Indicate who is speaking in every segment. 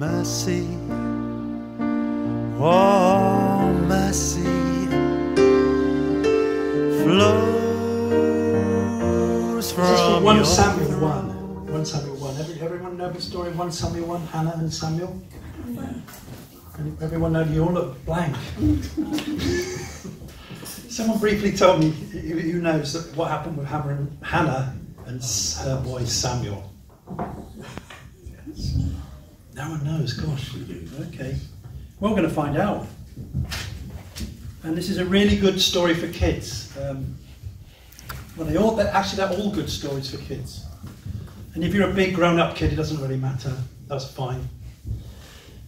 Speaker 1: Mercy, oh mercy, flows from
Speaker 2: This from 1
Speaker 1: your
Speaker 2: Samuel
Speaker 1: throne.
Speaker 2: 1. 1 Samuel 1. Every, everyone know the story of 1 Samuel 1? Hannah and Samuel? Any- Everyone know you all look blank. Someone briefly told me who knows that what happened with Hannah and, Hannah and her boy Samuel. No one knows, gosh. Okay. We're going to find out. And this is a really good story for kids. Um, well, they all, actually, they're all good stories for kids. And if you're a big grown up kid, it doesn't really matter. That's fine.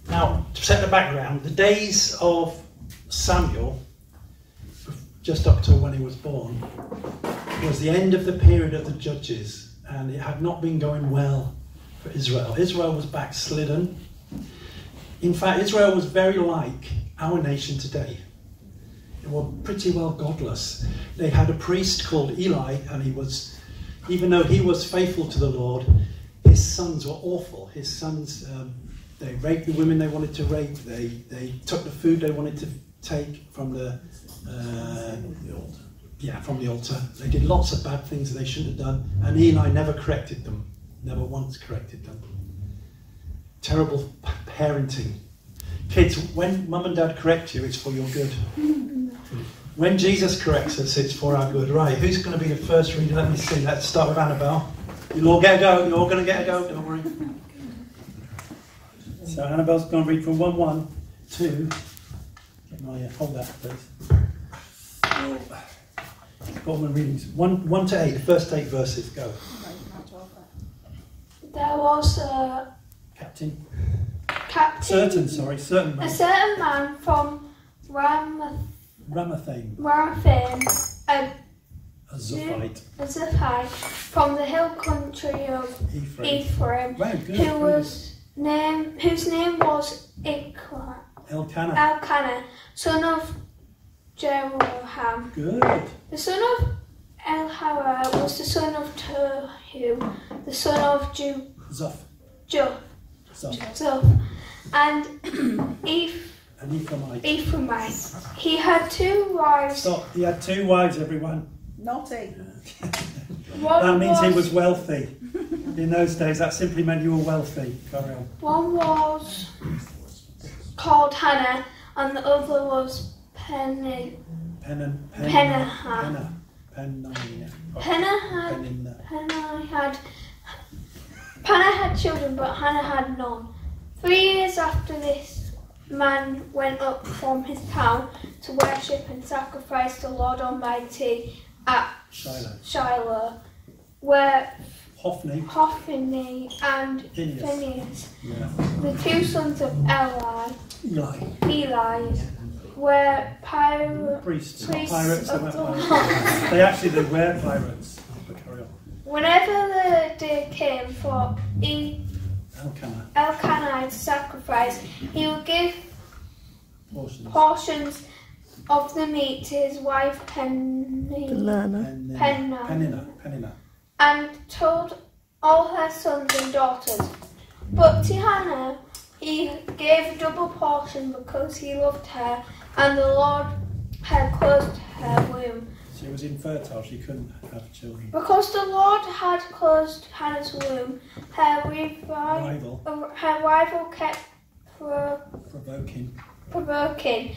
Speaker 2: Now, to set the background, the days of Samuel, just up to when he was born, was the end of the period of the judges, and it had not been going well for Israel. Israel was backslidden. In fact, Israel was very like our nation today. They were pretty well godless. They had a priest called Eli, and he was, even though he was faithful to the Lord, his sons were awful. His sons, um, they raped the women they wanted to rape. They they took the food they wanted to take from the, uh, yeah, from the altar. They did lots of bad things that they shouldn't have done, and Eli never corrected them. Never once corrected them. Terrible parenting. Kids, when mum and dad correct you, it's for your good. When Jesus corrects us, it's for our good. Right, who's going to be the first reader? Let me see. Let's start with Annabelle. You'll all get a go. You're all going to get a go. Don't worry. So Annabelle's going to read from 1 1 to. Get my, uh, hold that, please. Got my readings. 1, 1 to 8, the first 8 verses. Go.
Speaker 3: There was a
Speaker 2: Captain.
Speaker 3: captain,
Speaker 2: Certain, sorry, certain
Speaker 3: a certain man from Ramath-
Speaker 2: Ramathane,
Speaker 3: Ramathaim, a
Speaker 2: a Zophite,
Speaker 3: a Zephite, from the hill country of
Speaker 2: Ephraim.
Speaker 3: Ephraim,
Speaker 2: Wow, good.
Speaker 3: who was name whose name was Ikra,
Speaker 2: Elkanah.
Speaker 3: Elkanah, son of Jeroham.
Speaker 2: Good.
Speaker 3: The son of Elhara was the son of Terhu, the son of Ju,
Speaker 2: Zoph.
Speaker 3: Ju,
Speaker 2: Zoph.
Speaker 3: Zoph, and Eph,
Speaker 2: An Ephraimite.
Speaker 3: Ephraimite. He had two wives.
Speaker 2: Stop. He had two wives, everyone.
Speaker 4: Naughty.
Speaker 3: One
Speaker 2: That means he was wealthy. In those days, that simply meant you were wealthy. Carry on.
Speaker 3: One was called Hannah, and the other was Penny.
Speaker 2: Pen pen
Speaker 3: Penna.
Speaker 2: Penna. Penna.
Speaker 3: Hannah had
Speaker 2: Penina.
Speaker 3: Hannah had Hannah had children, but Hannah had none. Three years after this man went up from his town to worship and sacrifice the Lord Almighty at
Speaker 2: Shiloh.
Speaker 3: Shiloh, where
Speaker 2: Hophni.
Speaker 3: Hophni and
Speaker 2: Phineas.
Speaker 3: Phineas,
Speaker 2: Yeah.
Speaker 3: the two sons of Eli,
Speaker 2: Eli.
Speaker 3: Eli, were pir-
Speaker 2: Priests. Not
Speaker 3: priests
Speaker 2: pirates. They weren't pirates. They actually they were pirates. But carry on.
Speaker 3: Whenever the day came for E-
Speaker 2: Elkanah.
Speaker 3: Elkanah to sacrifice, he would give
Speaker 2: Portions.
Speaker 3: portions of the meat to his wife Penny
Speaker 2: Penina.
Speaker 3: Penna.
Speaker 2: Penina. Penina.
Speaker 3: and told all her sons and daughters. But to Hannah he gave a double portion because he loved her, and the Lord had closed her womb.
Speaker 2: She was infertile. She couldn't have children.
Speaker 3: Because the Lord had closed Hannah's womb, her rival,
Speaker 2: Rival.
Speaker 3: her rival kept pro-
Speaker 2: Provoking.
Speaker 3: provoking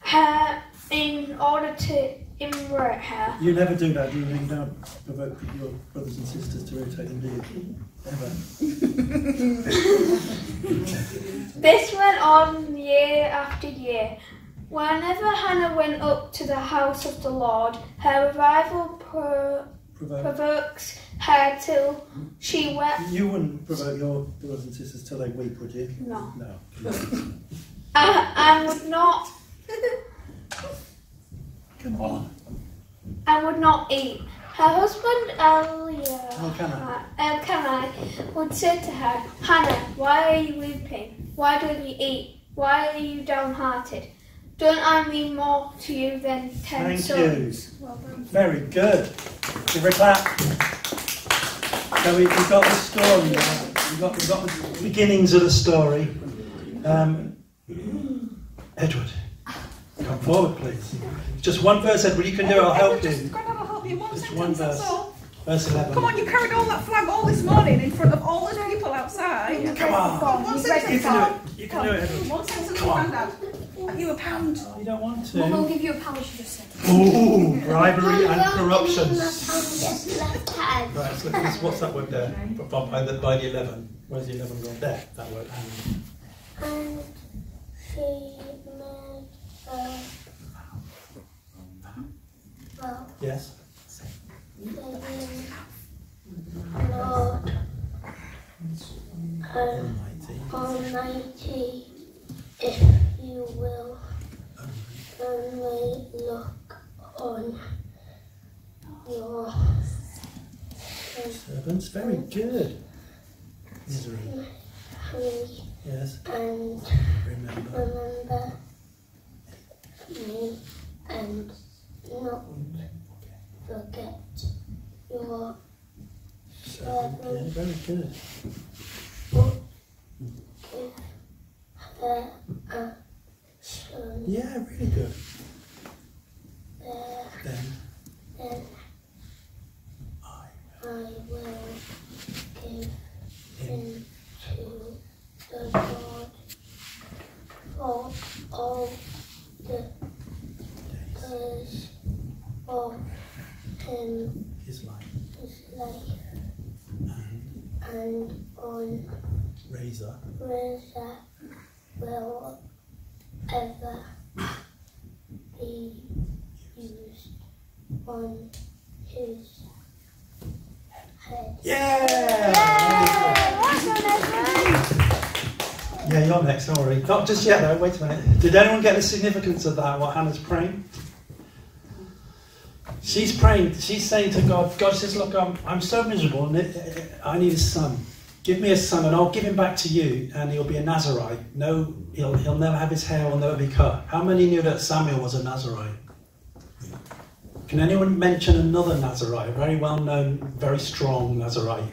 Speaker 3: her in order to imrit her.
Speaker 2: You never do that, you? You don't provoke your brothers and sisters to irritate them, do you?
Speaker 3: This went on year after year. Whenever Hannah went up to the house of the Lord, her rival pro- provokes her till she wept.
Speaker 2: You wouldn't provoke your brothers and sisters till they weep, would you?
Speaker 3: No.
Speaker 2: No.
Speaker 3: Uh, and would not
Speaker 2: Come on.
Speaker 3: and would not eat. Her husband Elia,
Speaker 2: Elkanah.
Speaker 3: Elkanah would say to her, Hannah, why are you weeping? Why don't you eat? Why are you downhearted? Don't I mean more to you than ten
Speaker 2: Thank
Speaker 3: sons?
Speaker 2: you.
Speaker 3: Well done.
Speaker 2: Very good. Give her a clap. So we, we've got the story now. We've got, we've got the beginnings of the story. Um, Edward, come forward, please. Just one verse, Edward. You can do it. I'll help
Speaker 4: Just
Speaker 2: you.
Speaker 4: Go and have a help you. One
Speaker 2: Just
Speaker 4: sentence,
Speaker 2: one
Speaker 4: that's
Speaker 2: verse.
Speaker 4: all.
Speaker 2: Verse 11.
Speaker 4: Come on, you carried all that flag all this morning in front of all those people outside.
Speaker 2: Come on.
Speaker 4: One
Speaker 5: You've
Speaker 4: sentence.
Speaker 5: read
Speaker 2: You
Speaker 5: it
Speaker 2: can do it. You can do it, Edward.
Speaker 4: One sentence,
Speaker 2: Come on.
Speaker 4: Grandad. Are you a pound?
Speaker 2: Oh, you don't want to.
Speaker 6: Mum will give you a pound, she just said.
Speaker 2: Ooh, bribery and corruption.
Speaker 5: Just left hand.
Speaker 2: Right, so this, what's that word there? By, by, the, by the 11. Where's the 11 gone? There, that word. And
Speaker 5: And she made a vow,
Speaker 2: yes.
Speaker 5: Lord
Speaker 2: Almighty.
Speaker 5: Almighty, if you will only look on your
Speaker 2: Servants, very good. Misery. Yes,
Speaker 5: and
Speaker 2: remember.
Speaker 5: remember me and not forget your
Speaker 2: Servant, yeah, very good.
Speaker 5: book. Give her a son
Speaker 2: Yeah, really good.
Speaker 5: there,
Speaker 2: Then
Speaker 5: then
Speaker 2: I
Speaker 5: I will give
Speaker 2: him
Speaker 5: him to the Lord for all the
Speaker 2: days
Speaker 5: days of him
Speaker 2: his life
Speaker 5: his life,
Speaker 2: and
Speaker 5: and on
Speaker 2: razor
Speaker 5: razor will ever be used on his head.
Speaker 2: Yeah! Yeah, you're next, sorry. Not just yet though, wait a minute. Did anyone get the significance of that, what Hannah's praying? She's praying, she's saying to God, God says, Look, I'm, I'm so miserable and it- it- I need a son. Give me a son and I'll give him back to you and he'll be a Nazarite. No, he'll, he'll never have his hair will never be cut. How many knew that Samuel was a Nazarite? Can anyone mention another Nazarite, a very well known, very strong Nazarite?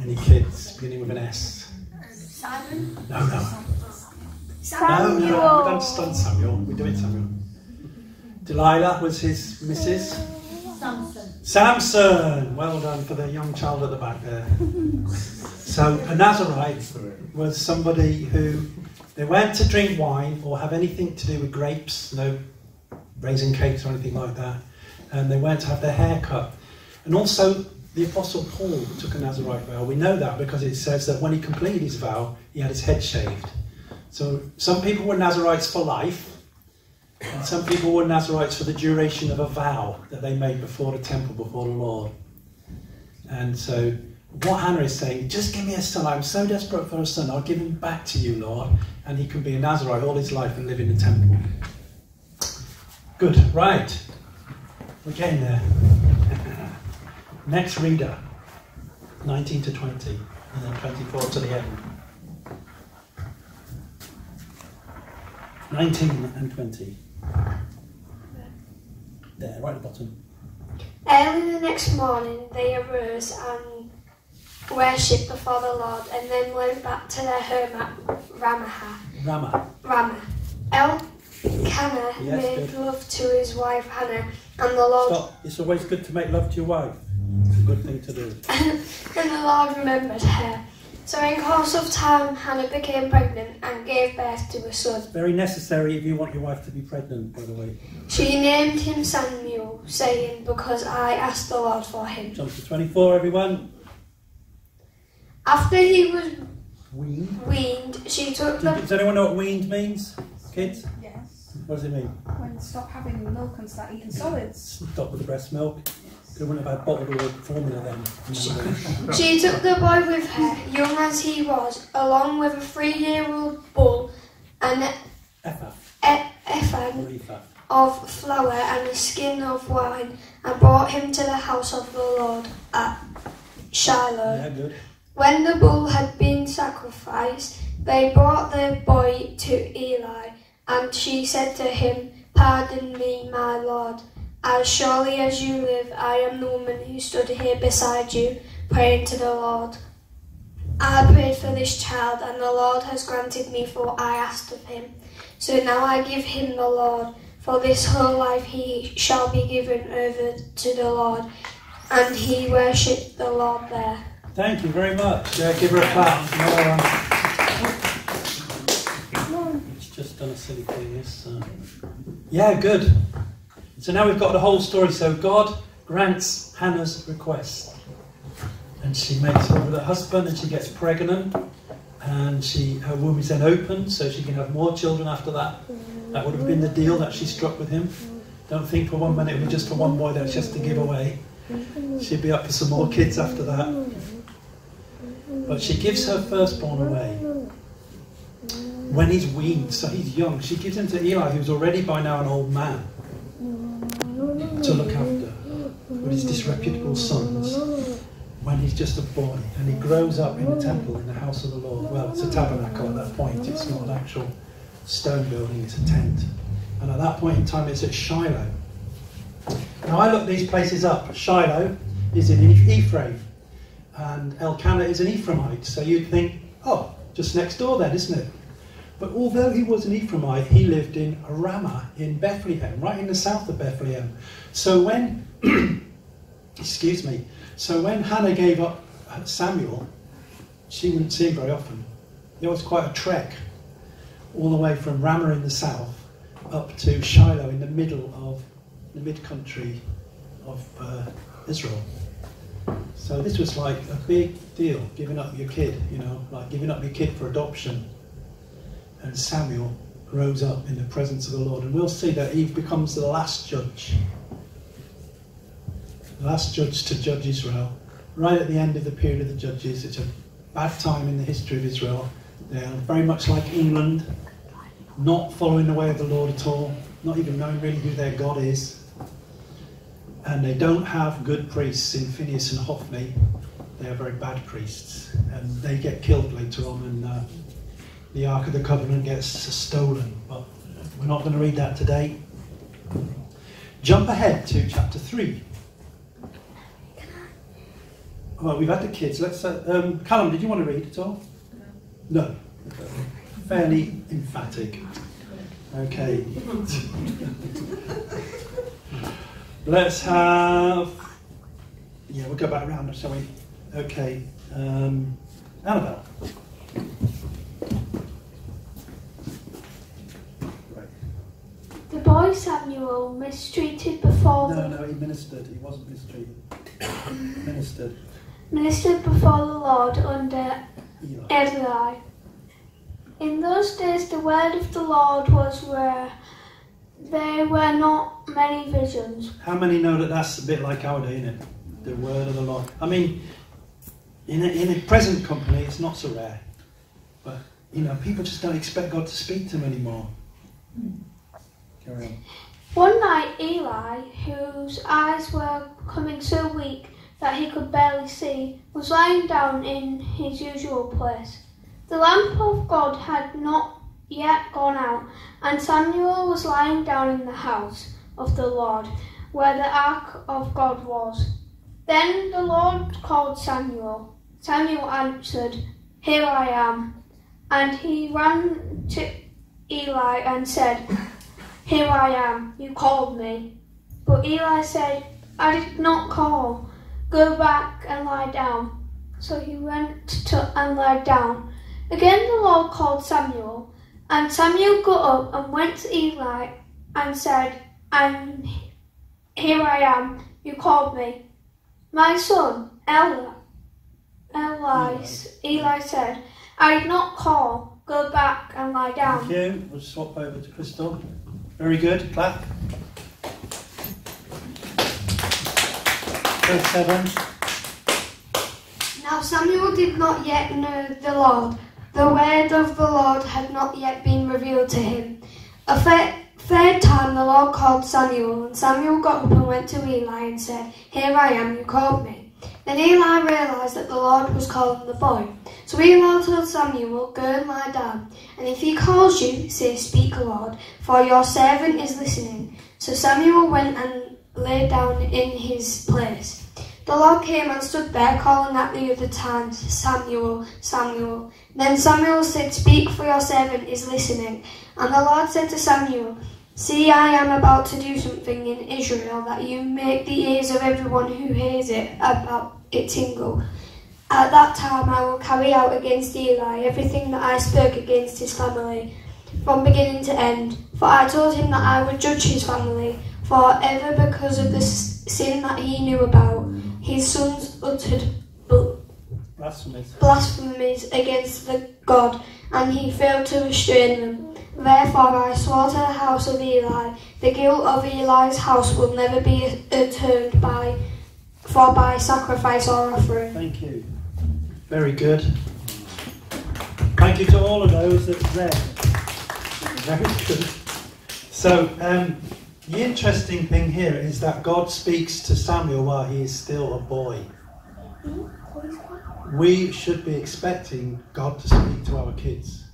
Speaker 2: Any kids beginning with an S?
Speaker 6: Simon?
Speaker 2: No, no. Samuel. No, no, we don't stunt Samuel. We do it Samuel. Delilah was his missus.
Speaker 6: Samson.
Speaker 2: Samson! Well done for the young child at the back there. So, a Nazarite was somebody who they weren't to drink wine or have anything to do with grapes, no raisin cakes or anything like that. And they weren't to have their hair cut. And also, the Apostle Paul took a Nazarite vow. We know that because it says that when he completed his vow, he had his head shaved. So, some people were Nazarites for life, and some people were Nazarites for the duration of a vow that they made before the temple, before the Lord. And so, what Hannah is saying, just give me a son. I'm so desperate for a son. I'll give him back to you, Lord. And he can be a Nazarite all his life and live in the temple. Good, right. We're getting there. Next reader 19 to 20, and then 24 to the end. 19 and 20. There, right at the bottom.
Speaker 5: Early the next morning they arose and worshipped before the Lord and then went back to their home at Ramah.
Speaker 2: Ramah.
Speaker 5: Ramah. Elkanah
Speaker 2: Yes,
Speaker 5: made
Speaker 2: good.
Speaker 5: love to his wife Hannah, and the Lord
Speaker 2: Stop. It's always good to make love to your wife. It's a good thing to do.
Speaker 5: and the Lord remembered her. So in course of time Hannah became pregnant and gave birth to a son.
Speaker 2: Very necessary if you want your wife to be pregnant, by the way.
Speaker 5: She named him Samuel, saying, Because I asked the Lord for him.
Speaker 2: Jump to 24, everyone.
Speaker 5: After he was
Speaker 2: Weaned.
Speaker 5: weaned, she took the
Speaker 2: Does anyone know what weaned means? Kids?
Speaker 4: Yes.
Speaker 2: What does it mean?
Speaker 4: When stop having milk and start eating solids.
Speaker 2: Stop with the breast milk. They wouldn't have had bottled or formula then.
Speaker 5: She took the boy with her, young as he was, along with a three-year-old bull, an
Speaker 2: Effa.
Speaker 5: e- ephah of flour and a skin of wine, and brought him to the house of the Lord at Shiloh.
Speaker 2: Yeah.
Speaker 5: When the bull had been sacrificed, they brought the boy to Eli, and she said to him, Pardon me, my lord. As surely as you live, I am the woman who stood here beside you, praying to the Lord.
Speaker 3: I prayed for this child, and the Lord has granted me for what I asked of him. So now I give him the Lord. For this whole life he shall be given over to the Lord. And he worshipped the Lord there.
Speaker 2: Thank you very much. Yeah, give her a clap. No, um, It's just done a silly thing, yes. Uh, yeah, good. So now we've got the whole story. So God grants Hannah's request. And she makes love with her husband and she gets pregnant. And she her womb is then opened so she can have more children after that. That would have been the deal that she struck with him. Don't think for one minute it was just for one boy that that's just to give away. She'd be up for some more kids after that. But she gives her firstborn away when he's weaned, so he's young. She gives him to Eli, who's already by now an old man, to look after with his disreputable sons when he's just a boy and he grows up in the temple in the house of the Lord. Well, it's a tabernacle at that point, it's not an actual stone building, it's a tent. And at that point in time, it's at Shiloh. Now, I looked these places up. Shiloh is in Ephraim, and Elkanah is an Ephraimite. So you'd think, oh, just next door then, isn't it? But although he was an Ephraimite, he lived in Ramah in Bethlehem, right in the south of Bethlehem. So when, excuse me, so when Hannah gave up Samuel, she wouldn't see him very often. It was quite a trek, all the way from Ramah in the south up to Shiloh in the middle of the mid-country of uh, Israel. So this was like a big deal, giving up your kid, you know, like giving up your kid for adoption. And Samuel grows up in the presence of the Lord, and we'll see that he becomes the last judge, the last judge to judge Israel. Right at the end of the period of the judges, it's a bad time in the history of Israel. They're very much like England, not following the way of the Lord at all, not even knowing really who their God is. And they don't have good priests in Phineas and Hophni. They are very bad priests, and they get killed later on, and uh, the Ark of the Covenant gets stolen. But we're not going to read that today. Jump ahead to chapter 3. Well, we've had the kids. Let's. Uh, um, Callum, did you want to read at all? No. No. Fairly emphatic. Okay. Let's have. Yeah, we'll go back around, shall we? Okay. Um, Annabelle. Right.
Speaker 3: The boy Samuel mistreated before
Speaker 2: No,
Speaker 3: the
Speaker 2: no, he ministered. He wasn't mistreated. ministered.
Speaker 3: ministered before the Lord under
Speaker 2: Eli.
Speaker 3: Eli. In those days the word of the Lord was rare. there were not many visions.
Speaker 2: How many know that that's a bit like our day, isn't it? The word of the Lord. I mean, in a, in a present company, it's not so rare. But, you know, people just don't expect God to speak to them anymore.
Speaker 3: One night Eli, whose eyes were becoming so weak that he could barely see, was lying down in his usual place. The lamp of God had not yet gone out, and Samuel was lying down in the house of the Lord, where the ark of God was. Then the Lord called Samuel. Samuel answered, Here I am. And he ran to Eli and said, Here I am, you called me. But Eli said, I did not call. Go back and lie down. So he went to and lied down. Again the Lord called Samuel, and Samuel got up and went to Eli and said, And here I am, you called me. My son, Eli. Eli, Eli said, I did not call. Go back and lie down.
Speaker 2: Thank you. We'll swap over to Crystal. Very good. Clap. Verse 7.
Speaker 3: Now Samuel did not yet know the Lord. The word of the Lord had not yet been revealed to him. A third, third time the Lord called Samuel, and Samuel got up and went to Eli and said, Here I am, you called me. Then Eli realized that the Lord was calling the boy. So Eli told Samuel, Go and lie down, and if he calls you, say, Speak, Lord, for your servant is listening. So Samuel went and lay down in his place.
Speaker 5: The Lord came and stood there, calling at the other times, Samuel, Samuel. Then Samuel said, Speak, for your servant is listening. And the Lord said to Samuel, See, I am about to do something in Israel that you make the ears of everyone who hears it about it tingle. At that time I will carry out against Eli everything that I spoke against his family, from beginning to end. For I told him that I would judge his family forever because of the sin that he knew about. His sons uttered bl-
Speaker 2: Blasphemies.
Speaker 5: blasphemies against the God, and he failed to restrain them. Therefore I swore to the house of Eli, the guilt of Eli's house will never be atoned by, for by sacrifice or offering.
Speaker 2: Thank you. Very good. Thank you to all of those that read. Very good. So, um, the interesting thing here is that God speaks to Samuel while he is still a boy. We should be expecting God to speak to our kids.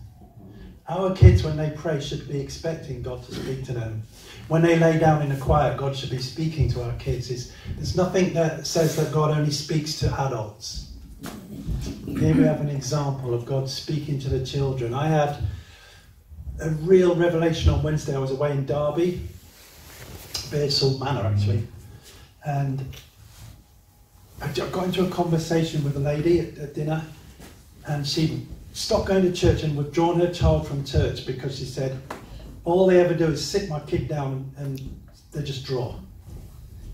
Speaker 2: Our kids, when they pray, should be expecting God to speak to them. When they lay down in a quiet, God should be speaking to our kids. It's, there's nothing that says that God only speaks to adults. Here we have an example of God speaking to the children. I had a real revelation on Wednesday. I was away in Derby, Bearsall Manor actually, and I got into a conversation with a lady at, at dinner, and she stopped going to church and withdrawn her child from church because she said, all they ever do is sit my kid down and they just draw.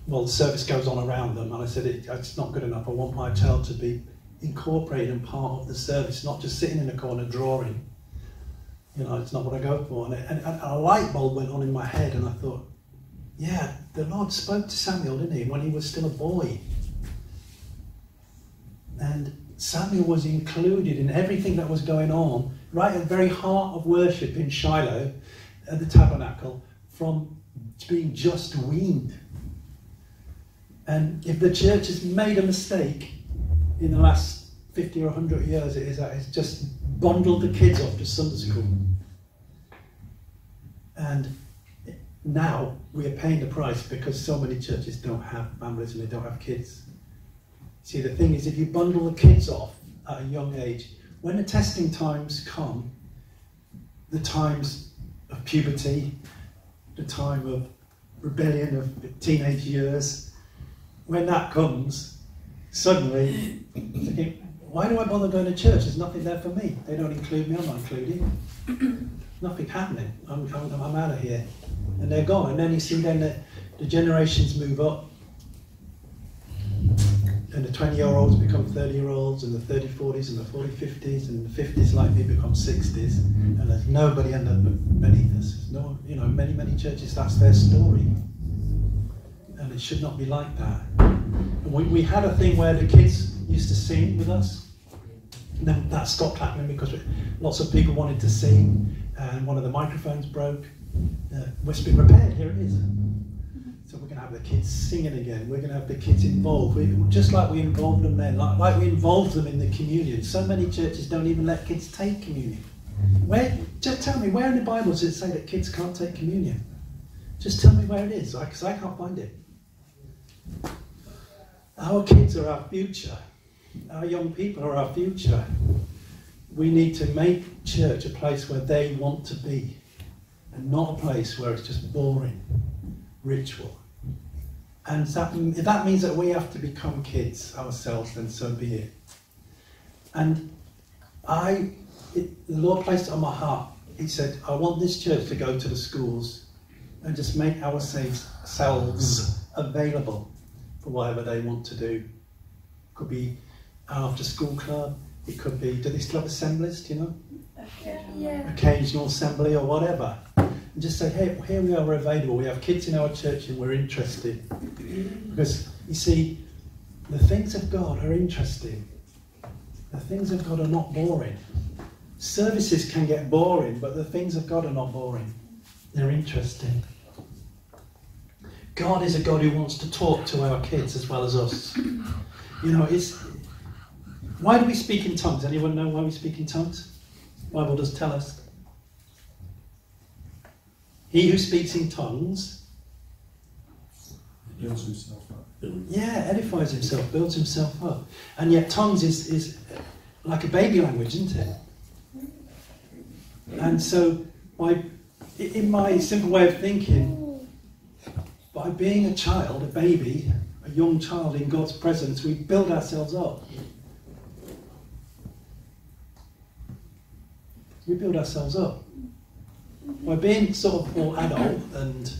Speaker 2: Well, the service goes on around them, and I said, it, it's not good enough. I want my child to be incorporated and part of the service, not just sitting in a corner drawing. You know, it's not what I go for. And, and, and a light bulb went on in my head, and I thought, yeah, the Lord spoke to Samuel, didn't he, when he was still a boy? And Samuel was included in everything that was going on, right at the very heart of worship in Shiloh, at the tabernacle, from being just weaned. And if the church has made a mistake in the last 50 or 100 years, it is that it's just bundled the kids off to Sunday mm. school. And now we are paying the price because so many churches don't have families and they don't have kids. See, the thing is, if you bundle the kids off at a young age, when the testing times come, the times of puberty, the time of rebellion of teenage years, when that comes, suddenly, thinking, why do I bother going to church? There's nothing there for me. They don't include me, I'm not included. Nothing happening. I'm, I'm, I'm out of here. And they're gone. And then you see then the, the generations move up. And the 20 year olds become 30 year olds, and the 30 40s, and the 40 50s, and the 50s like me become 60s. And there's nobody under beneath us. There's no, you know, many, many churches, that's their story. And it should not be like that. We, we had a thing where the kids used to sing with us. And then that stopped happening because lots of people wanted to sing, and one of the microphones broke. Uh, it's been repaired, here it is. So we're going to have the kids singing again. We're going to have the kids involved. We, just like we involved them then, like, like we involved them in the communion. So many churches don't even let kids take communion. Where? Just tell me, where in the Bible does it say that kids can't take communion? Just tell me where it is, because I can't find it. Our kids are our future. Our young people are our future. We need to make church a place where they want to be, and not a place where it's just boring ritual. And that, if that means that we have to become kids ourselves, then so be it. And I, it, the Lord placed it on my heart. He said, I want this church to go to the schools and just make ourselves mm. available for whatever they want to do. Could be after school club, it could be, do they still have assemblies, do you know?
Speaker 5: Yeah.
Speaker 2: Occasional assembly or whatever. And just say, hey, here we are, we're available. We have kids in our church and we're interested. Because you see, the things of God are interesting. The things of God are not boring. Services can get boring, but the things of God are not boring. They're interesting. God is a God who wants to talk to our kids as well as us. You know, it's why do we speak in tongues? Anyone know why we speak in tongues? The Bible does tell us. He who speaks in tongues
Speaker 7: Builds himself up.
Speaker 2: Yeah, edifies himself, builds himself up. And yet tongues is, is like a baby language, isn't it? And so by in my simple way of thinking, by being a child, a baby, a young child in God's presence, we build ourselves up. We build ourselves up. By being sort of more adult and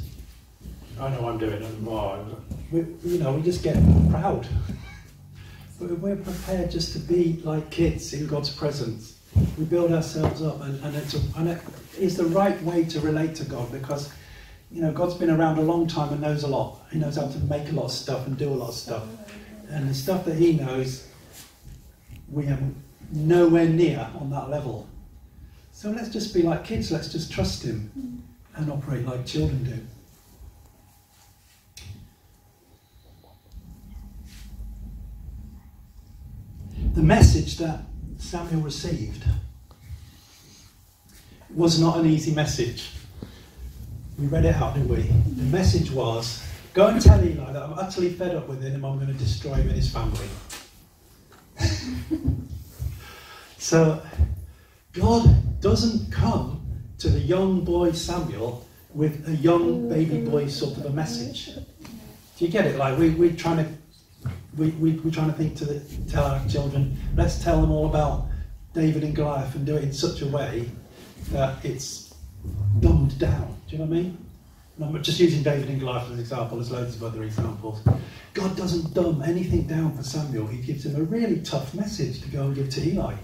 Speaker 2: I know I'm doing it, and wow, we, you know, we just get proud. But we're prepared just to be like kids in God's presence. We build ourselves up, and, and, it's, a, and it is the right way to relate to God because, you know, God's been around a long time and knows a lot. He knows how to make a lot of stuff and do a lot of stuff. And the stuff that He knows, we are nowhere near on that level. So let's just be like kids, let's just trust Him and operate like children do. The message that Samuel received was not an easy message. We read it out, didn't we? The message was go and tell Eli that I'm utterly fed up with him and I'm going to destroy him and his family. so, God doesn't come to the young boy Samuel with a young baby boy sort of a message. Do you get it? Like we, we're trying to we, we, we're trying to think to the, tell our children, let's tell them all about David and Goliath and do it in such a way that it's dumbed down. Do you know what I mean? And I'm just using David and Goliath as an example, there's loads of other examples. God doesn't dumb anything down for Samuel, he gives him a really tough message to go and give to Eli.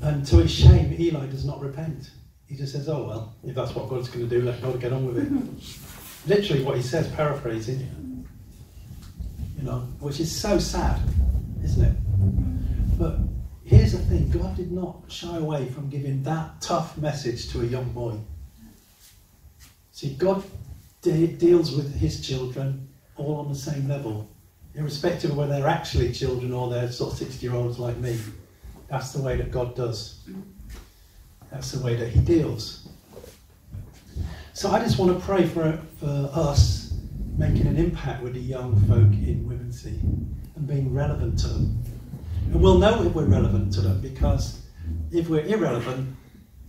Speaker 2: And to his shame, Eli does not repent. He just says, oh well, if that's what God's going to do, let God get on with it. Literally what he says, paraphrasing you know, which is so sad, isn't it? But here's the thing God did not shy away from giving that tough message to a young boy. See, God de- deals with his children all on the same level, irrespective of whether they're actually children or they're sort of 60 year olds like me. That's the way that God does. That's the way that he deals. So I just want to pray for, for us making an impact with the young folk in Withernsea and being relevant to them. And we'll know if we're relevant to them because if we're irrelevant,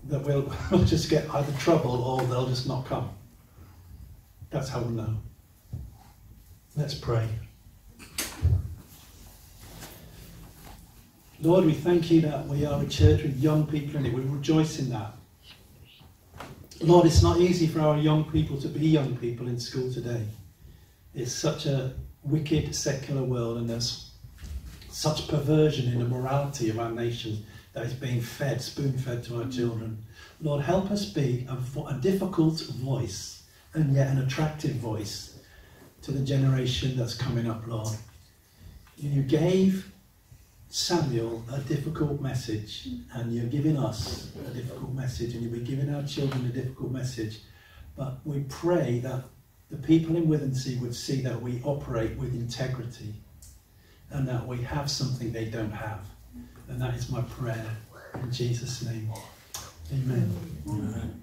Speaker 2: that we'll, we'll just get either trouble or they'll just not come. That's how we'll know. Let's pray. Lord, we thank you that we are a church with young people in it. We rejoice in that. Lord, it's not easy for our young people to be young people in school today. It's such a wicked secular world, and there's such perversion in the morality of our nation that is being fed, spoon fed to our mm. children. Lord, help us be a, a difficult voice and yet an attractive voice to the generation that's coming up, Lord. You gave Samuel a difficult message, and you're giving us a difficult message, and you'll be giving our children a difficult message. But we pray that the people in Withernsea would see that we operate with integrity and that we have something they don't have. And that is my prayer in Jesus' name. Amen. Amen.